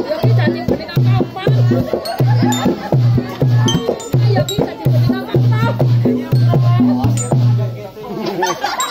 Ha ha ha!